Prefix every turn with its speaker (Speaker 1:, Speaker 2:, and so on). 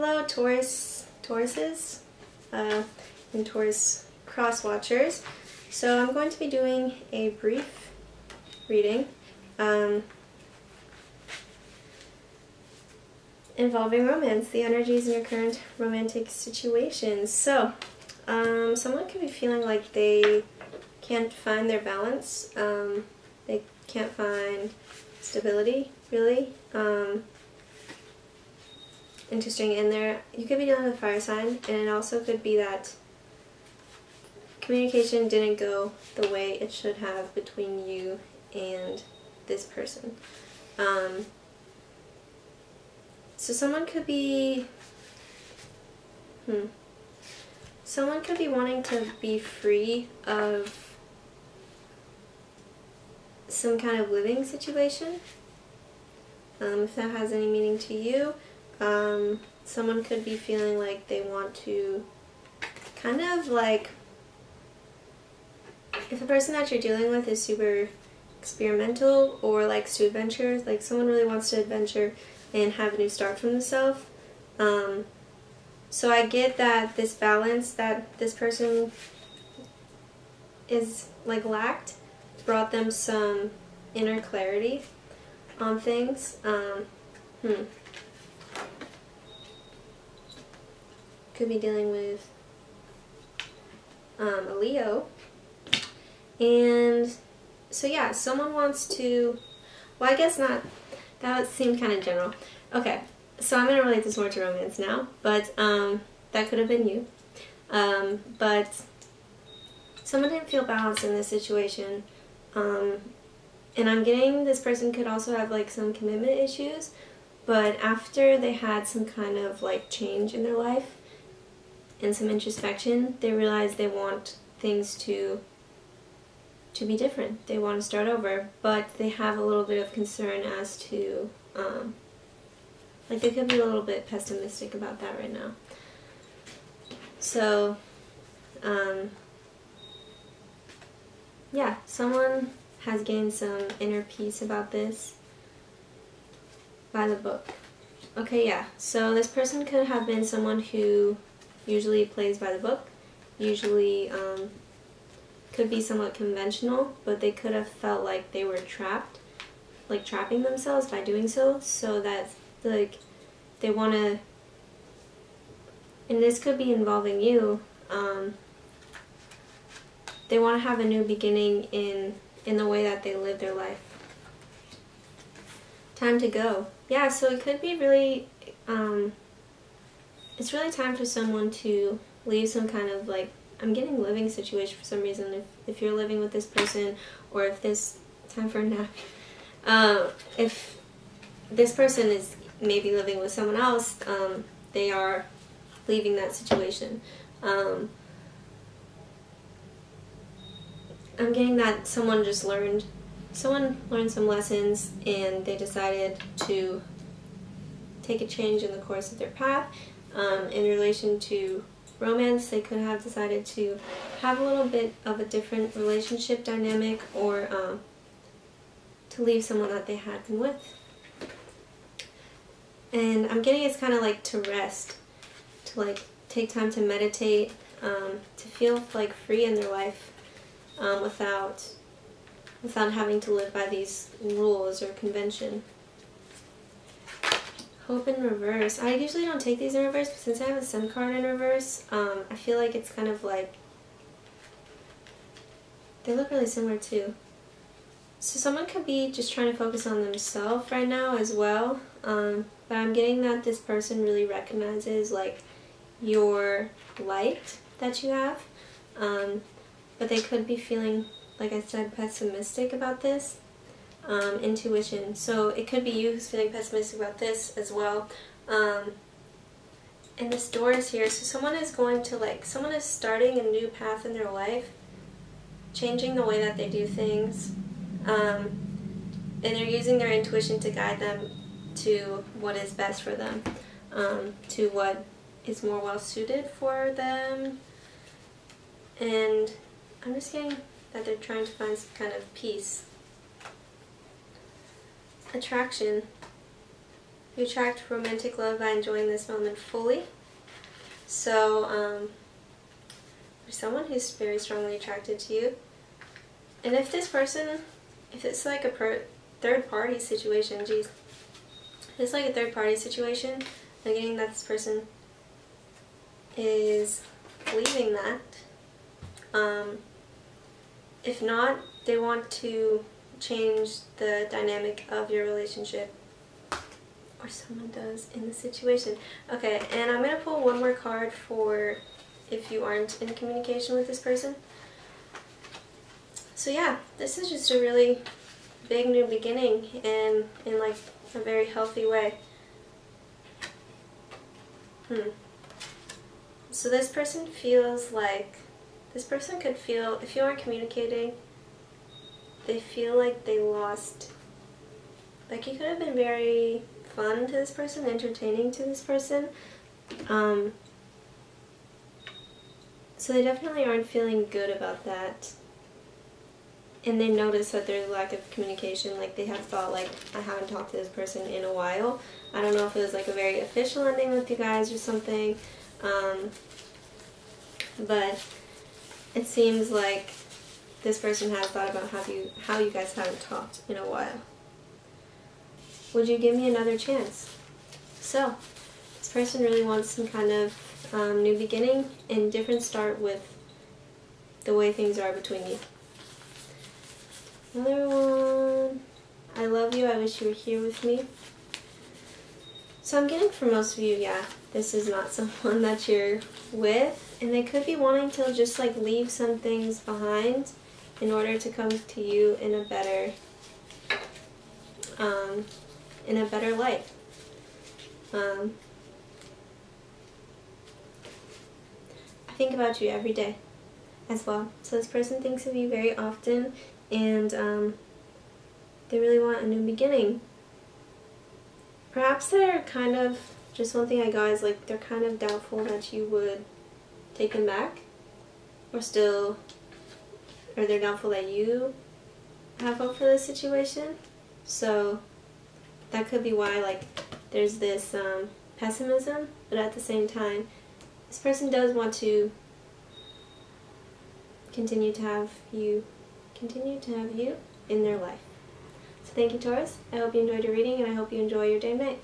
Speaker 1: Hello Taurus, Tauruses, uh, and Taurus cross watchers. So I'm going to be doing a brief reading um, involving romance, the energies in your current romantic situations. So um, someone could be feeling like they can't find their balance. Um, they can't find stability, really. Um, interesting in there. You could be dealing with a fire sign, and it also could be that communication didn't go the way it should have between you and this person. Um, so someone could be, hmm, someone could be wanting to be free of some kind of living situation. Um, if that has any meaning to you, um, someone could be feeling like they want to kind of like if the person that you're dealing with is super experimental or likes to adventure, like someone really wants to adventure and have a new start for themselves. Um, so I get that this balance that this person is like lacked brought them some inner clarity on things. Um, hmm. Could be dealing with um, a Leo. And so yeah, someone wants to, well I guess not, that seemed kind of general. Okay, so I'm going to relate this more to romance now, but um, that could have been you. Um, but someone didn't feel balanced in this situation. Um, and I'm getting this person could also have like some commitment issues, but after they had some kind of like change in their life, and some introspection, they realize they want things to to be different. They want to start over, but they have a little bit of concern as to um, like they could be a little bit pessimistic about that right now. So, um, yeah, someone has gained some inner peace about this by the book. Okay, yeah, so this person could have been someone who usually plays by the book, usually um, could be somewhat conventional, but they could have felt like they were trapped, like trapping themselves by doing so, so that like they want to, and this could be involving you, um, they want to have a new beginning in in the way that they live their life. Time to go. Yeah, so it could be really um, it's really time for someone to leave some kind of like I'm getting living situation for some reason if, if you're living with this person or if this time for a nap uh, if this person is maybe living with someone else um, they are leaving that situation. Um, I'm getting that someone just learned someone learned some lessons and they decided to take a change in the course of their path um, in relation to romance, they could have decided to have a little bit of a different relationship dynamic or um, to leave someone that they had been with. And I'm getting it's kind of like to rest, to like take time to meditate, um, to feel like free in their life um, without without having to live by these rules or convention. Hope in reverse. I usually don't take these in reverse, but since I have a sun card in reverse, um, I feel like it's kind of like... They look really similar too. So someone could be just trying to focus on themselves right now as well. Um, but I'm getting that this person really recognizes like your light that you have. Um, but they could be feeling, like I said, pessimistic about this um, intuition. So it could be you who's feeling pessimistic about this as well. Um, and this door is here, so someone is going to like, someone is starting a new path in their life, changing the way that they do things, um, and they're using their intuition to guide them to what is best for them, um, to what is more well suited for them, and I'm just getting that they're trying to find some kind of peace attraction. You attract romantic love by enjoying this moment fully. So, um, for someone who's very strongly attracted to you, and if this person, if it's like a per third party situation, geez, it's like a third party situation, I'm getting that this person is leaving that. Um, if not, they want to change the dynamic of your relationship or someone does in the situation. Okay, and I'm going to pull one more card for if you aren't in communication with this person. So yeah, this is just a really big new beginning and in like a very healthy way. Hmm. So this person feels like, this person could feel, if you aren't communicating, they feel like they lost, like you could have been very fun to this person, entertaining to this person. Um, so they definitely aren't feeling good about that. And they notice that there's a lack of communication, like they have thought like, I haven't talked to this person in a while. I don't know if it was like a very official ending with you guys or something. Um, but it seems like this person has thought about how you how you guys haven't talked in a while. Would you give me another chance? So, this person really wants some kind of um, new beginning and different start with the way things are between you. Another one. I love you. I wish you were here with me. So I'm getting for most of you, yeah, this is not someone that you're with. And they could be wanting to just like leave some things behind in order to come to you in a better um, in a better light. Um, I think about you every day as well. So this person thinks of you very often and um, they really want a new beginning. Perhaps they're kind of, just one thing I got is like they're kind of doubtful that you would take them back or still, or they're doubtful that you have hope for this situation. So that could be why like there's this um, pessimism, but at the same time, this person does want to continue to have you, continue to have you in their life. So thank you, Taurus. I hope you enjoyed your reading, and I hope you enjoy your day and night.